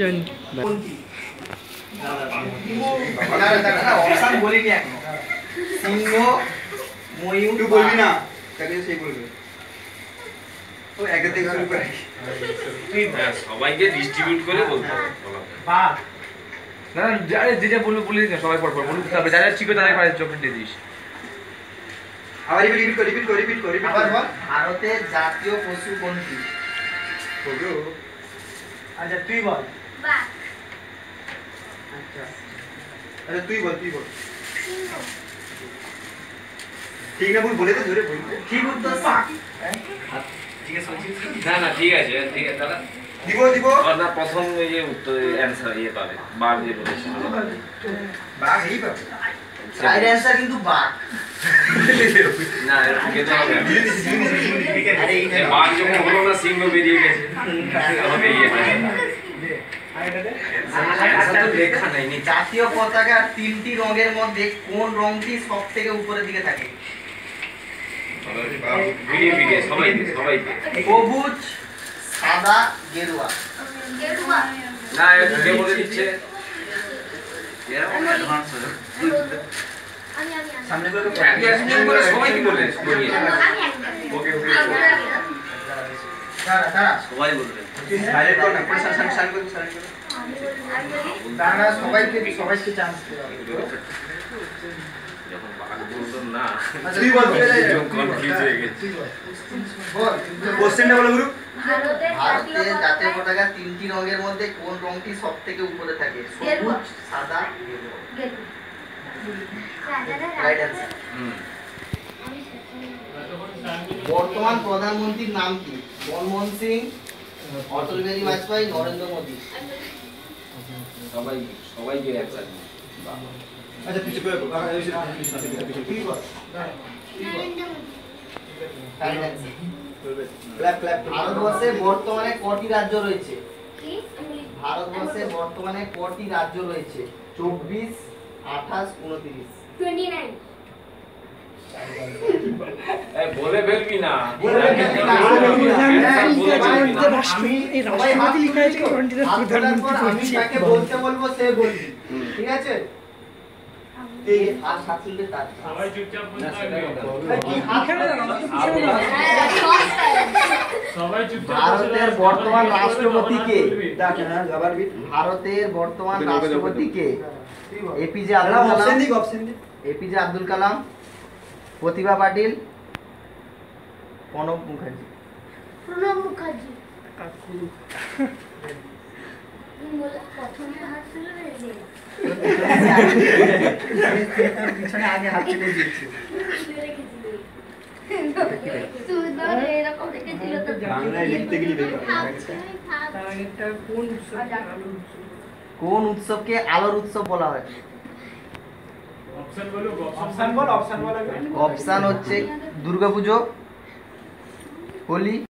জানি বলবি না? সেই বলবে। করে হ্যাঁ, সবাইকে ডিস্ট্রিবিউট করে বলতে হবে বলা। বাঘ না না যে যা বলবে বলে দিস না সবাই পর পর বলুন তারপরে পায়ে চকলেট দিয়ে দিস। আবার রিপিট কর রিপিট কর রিপিট কর রিপিট কর। ভারতের জাতীয় পশু কোনটি? আচ্ছা তুই বল। আচ্ছা আচ্ছা তুই বল তুই বল। ঠিক না ভুল বলে তো ধরে বলব। ঠিক উত্তর বাঘ না না ঠিক আছে ঠিক আছে দাদা। দিব দিব। প্রথম এই যে উত্তর অ্যান্সার ইয়ে পাবে বার যে বলেছে। বাঘ এই পাবে। রাইট অ্যান্সার কিন্তু বাঘ না যখন হলো না সিংহ বেরিয়ে গেছে। জাতীয় পতাকার তিনটি রঙের মধ্যে কোন রংটি সব থেকে উপরের দিকে থাকে সবুজ সাদা গেরুয়া না বলে দিচ্ছে এরকম অ্যাডভান্স হলো আমি আমি আমি সামনে করে অ্যাসিস্ট্যান্ট করে সবাইকে বলে আমি একদম ওকে ওকে দাঁড়া দাঁড়া। সবাই বলবে। সাইলেন্ট কর না পুরো সাইলেন্ট সাইলেন্ট কর সাইলেন্ট কর। দাঁড়া সবাইকে সবাইকে চান্স দেওয়া যখন বাঘ বলতো না তুই বল কনফিউজ হয়ে গেছে। বল। কোশ্চেনটা বলো। গুরু। ভারতের জাতীয় পতাকার তিনটি রঙের মধ্যে কোন রংটি সব থেকে উপরে থাকে? সবুজ সাদা গেরুয়া গেরুয়া রাইট অ্যান্সার হুম বর্তমান প্রধানমন্ত্রীর নাম কি মনমোহন সিং অটল বিহারী বাজপেয়ী নরেন্দ্র মোদী সবাই সবাইকে আচ্ছা আচ্ছা ভারতবর্ষে বর্তমানে কটি রাজ্য রয়েছে ভারতবর্ষে বর্তমানে কটি রাজ্য রয়েছে চব্বিশ আঠাশ উনত্রিশ টোয়েন্টি নাইন বলে ফেলবি না। আমি তাকে বলতে বলব সে বলবি ঠিক আছে। ভারতের বর্তমান রাষ্ট্রপতি কে ভারতের বর্তমান রাষ্ট্রপতি কে এপিজে আব্দুল অপশন কালাম দিক অপশন দিক এপিজে আব্দুল কালাম প্রতিভা পাটিল প্রণব মুখার্জি প্রণব মুখার্জি পিছনে আগে হাত দিয়েছি বাংলায় লিখতে গেলে কোন। কোন উৎসবকে আলোর উৎসব বলা হয়? অপশন বল অপশন বল অপশান হচ্ছে দুর্গাপুজো হোলি।